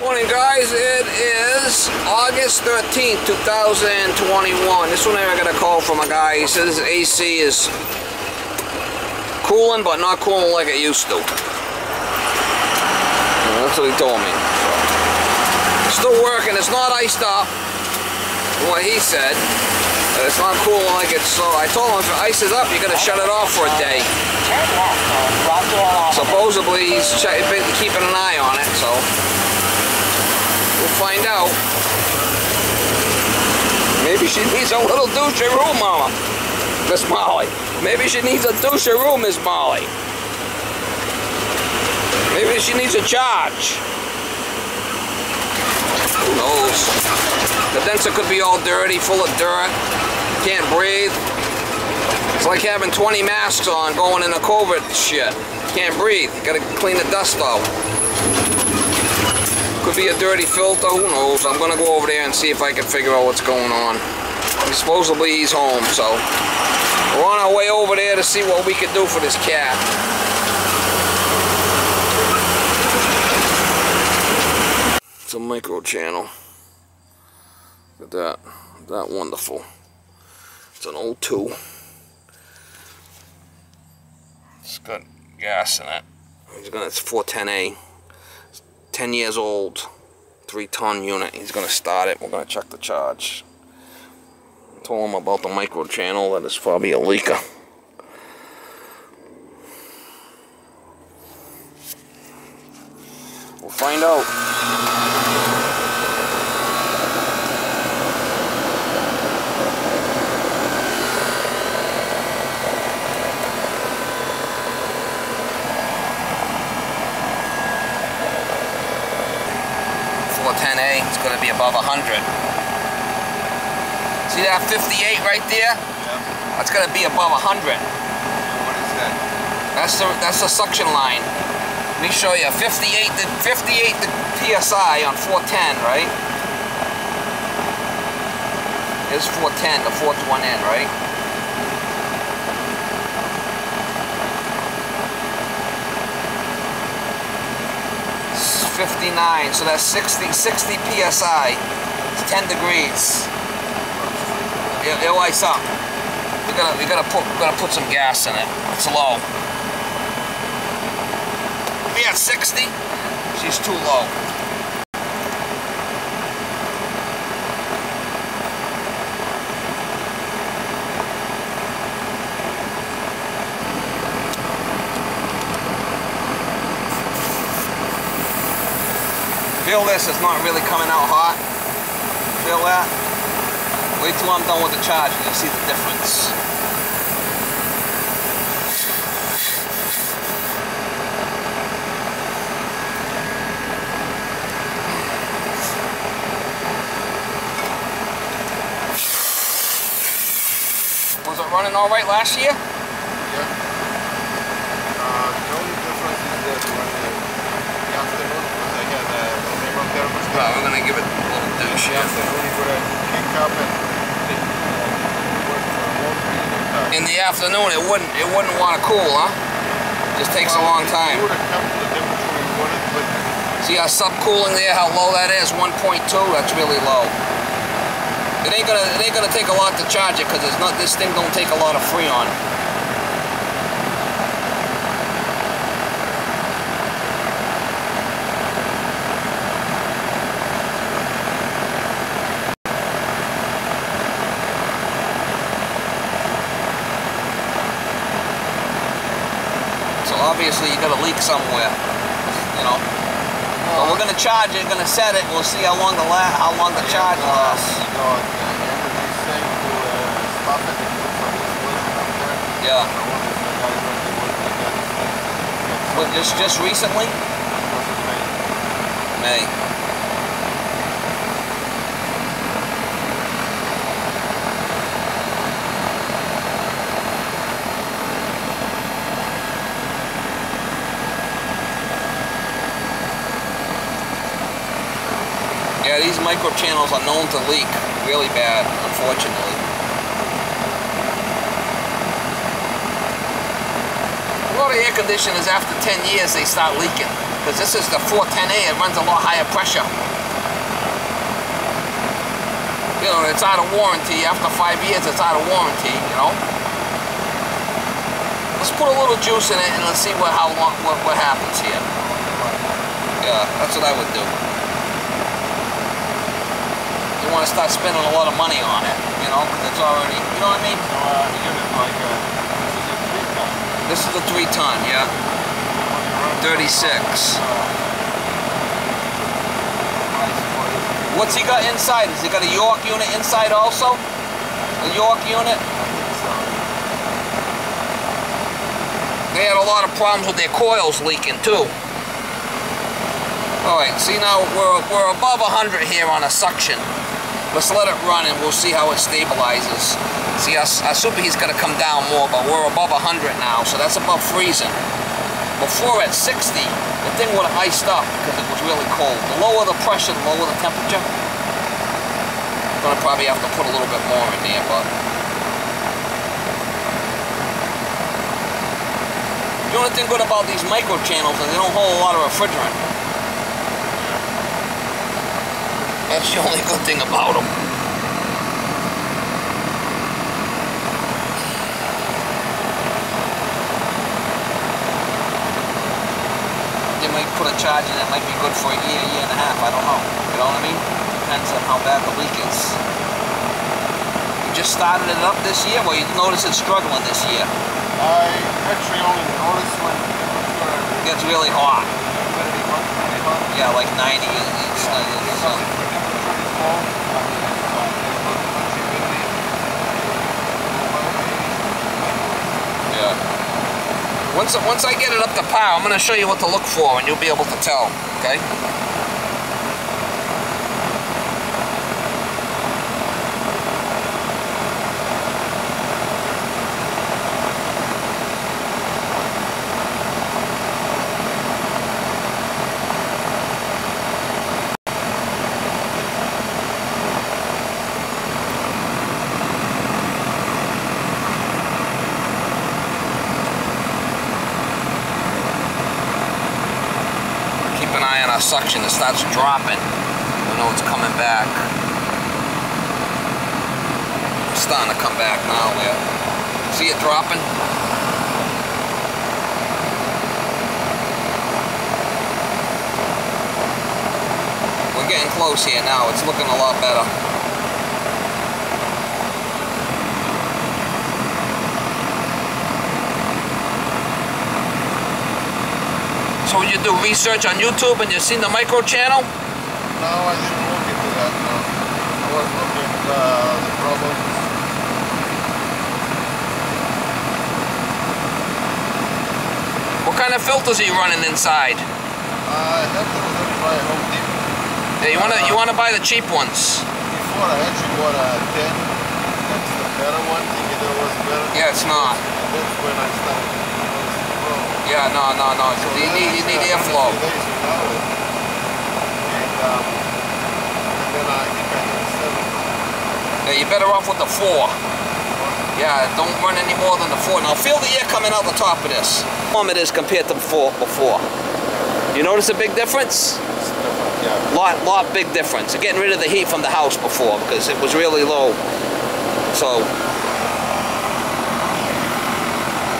Morning guys, it is August 13th, 2021. This one I got a call from a guy. He says his AC is cooling, but not cooling like it used to. And that's what he told me. Still working, it's not iced up, what he said. But it's not cooling like it's so. I told him if it ices up, you gotta shut it off for a day. Supposedly he's keeping an eye on it, so we'll find out. Maybe she needs a little douche-a-roo, Mama. Miss Molly. Maybe she needs a douche-a-roo, Miss Molly. Maybe she needs a charge. Who knows? The denser could be all dirty, full of dirt. Can't breathe. It's like having 20 masks on going in a COVID shit. Can't breathe. Gotta clean the dust out. Could be a dirty filter, who knows. I'm gonna go over there and see if I can figure out what's going on. Supposedly he's home, so we're on our way over there to see what we can do for this cat. It's a micro channel. Look at that. That wonderful. It's an old 2. It's got gas in it. It's gonna it's 410A. It's 10 years old. 3 ton unit. He's gonna start it. We're gonna check the charge. I told him about the micro channel that is probably a leaker. We'll find out. It's going to be above 100. See that 58 right there? Yeah. That's going to be above 100. What is that? That's the that's the suction line. Let me show you. 58 the 58 the psi on 410, right? Here's 410, the fourth one in, right? It's 59, so that's 60 60 psi. It's 10 degrees. It, it'll ice up. We gotta we gotta put we gotta put some gas in it. It's low. We at 60. She's too low. Feel this, it's not really coming out hot. Feel that? Wait till I'm done with the charge and you'll see the difference. Was it running all right last year? Yeah. Uh, the only difference is that when uh, the afternoon, because I had a Well, we're gonna give it a little douche, yeah. afternoon, you gotta kick up and take, work for a long period of time. In the afternoon, it wouldn't it wouldn't want to cool, huh? Just takes a long time. would have come to the temperature we wanted, but See our subcooling there, how low that is? 1.2. That's really low. It ain't gonna it ain't gonna take a lot to charge it because it's not this thing don't take a lot of freon. So obviously you got a leak somewhere, you know. But we're gonna charge it, gonna set it. We'll see how long the la how long the charge uh, lasts. you know, at the end of this thing to uh, stop it and put some insulation up there. Yeah. I wonder if the guys are working again. But just just recently, May. Yeah, these micro channels are known to leak really bad, unfortunately. A lot of air conditioners, after 10 years, they start leaking. Because this is the 410A, it runs a lot higher pressure. You know, it's out of warranty. After five years, it's out of warranty, you know. Let's put a little juice in it and let's see what how long what, what happens here. Yeah, that's what I would do. Want to start spending a lot of money on it, you know, because it's already, you know what I mean? So, uh, unit like, uh, this is a three ton. This is a three ton, yeah. What you run 36. Uh, price for it. What's he got inside? Has he got a York unit inside also? A York unit? I think so. They had a lot of problems with their coils leaking too. Alright, see now we're, we're above 100 here on a suction. Let's let it run and we'll see how it stabilizes. See, our, our superheat's gonna come down more, but we're above 100 now, so that's above freezing. Before at 60, the thing would have iced up because it was really cold. The lower the pressure, the lower the temperature. I'm Gonna probably have to put a little bit more in there, but The only thing good about these micro channels is they don't hold a lot of refrigerant. That's the only good thing about them. They might put a charge in that might be good for a year, year and a half. I don't know. You know what I mean? Depends on how bad the leak is. You just started it up this year? Well, you notice it's struggling this year. I actually only noticed when It gets really hot. humidity was pretty hot. Yeah, like 90. It's, Yeah, it's, uh, if the temperature is low, I mean, it's, uh, there's not much humidity. Yeah. Once once I get it up to par, I'm gonna show you what to look for, and you'll be able to tell. Okay. Eye suction. It starts dropping. We know it's coming back. It's starting to come back now. Yeah. See it dropping? We're getting close here now. It's looking a lot better. So when you do research on YouTube and you've seen the micro channel, No, I didn't look into that, no. I was looking at uh, the problems. what kind of filters are you running inside? I have to try Home Depot. Yeah, you wanna you wanna buy the cheap ones. Before I actually bought a 10. That's the better one, thinking that was better. Yeah, it's not. And that's when I started to notice the problem. Yeah, no, no, no. So You need you need airflow. Yeah, you're better off with the four. Yeah, don't run any more than the four. Now feel the air coming out the top of this. Warm it is compared to before. Before. You notice a big difference? Yeah. Lot, lot big difference. Getting rid of the heat from the house before because it was really low. So.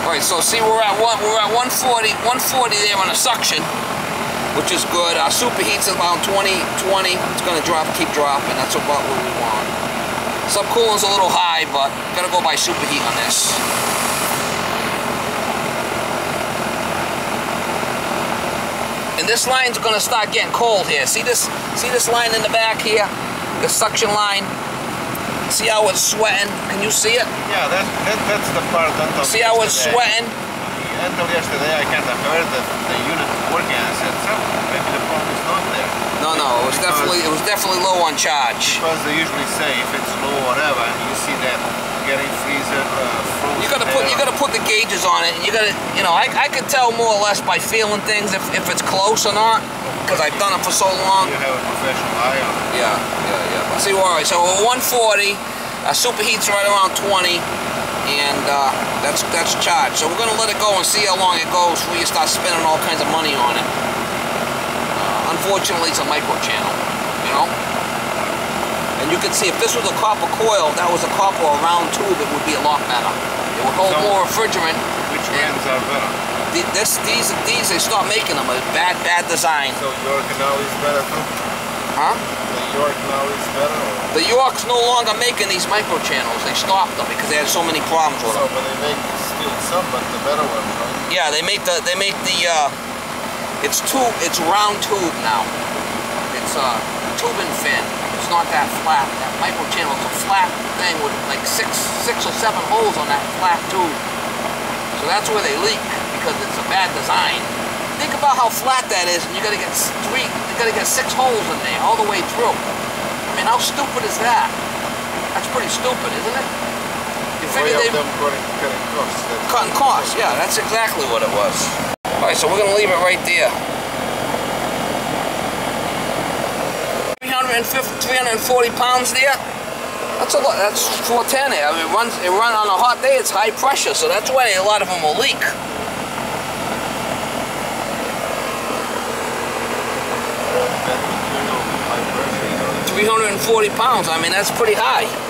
All right. So see, we're at one. We're at 140. 140 there on the suction, which is good. Our superheat's around 20. 20. It's gonna drop. Keep dropping. That's about what we want. Subcooling's a little high, but gotta go by superheat on this. And this line's gonna start getting cold here. See this? See this line in the back here? The suction line. See how it's sweating? Can you see it? Yeah, that, that, that's the part until See how it's sweating? Until yesterday I kind of heard that the unit working and I said, so maybe the problem is not there. No, no. It was definitely it was definitely low on charge. Because they usually say if it's low or whatever and you see that getting freezer, uh, You gotta put you gotta put the gauges on it, and you gotta you know I, I could tell more or less by feeling things if, if it's close or not because I've done it for so long. You have a professional eye on it. Yeah. See, right. So we're 140. Our superheat's right around 20, and uh, that's that's charged. So we're gonna let it go and see how long it goes before you start spending all kinds of money on it. unfortunately, it's a micro channel, you know? And you can see if this was a copper coil, that was a copper or round tube, it would be a lot better. It would hold So- more refrigerant. Which ones are better? The- This, these, these, they stopped making them. A bad, bad design. So York now is better too? Huh? The York now is better? Or? The York's no longer making these micro channels. They stopped them because they had so many problems with So, them. but they make still some, but the better ones, right? Yeah, they make the, they make the, uh, it's tube, it's round tube now. It's uh, tube and fin. It's not that flat. That micro channel is a flat thing with like six, six or seven holes on that flat tube. So that's where they leak because it's a bad design. Think about how flat that is, and you gotta get three, you gotta get six holes in there all the way through. I mean, how stupid is that? That's pretty stupid, isn't it? You Way figure they them cutting, cutting costs. Cutting costs. Yeah, that's exactly what it was. All right, so we're gonna leave it right there. 350, 340 pounds there. That's a lot. That's 410 there. I mean, it runs. It run on a hot day. It's high pressure, so that's why a lot of them will leak. that material, high pressure, you know. 340 pounds. I mean, that's pretty high.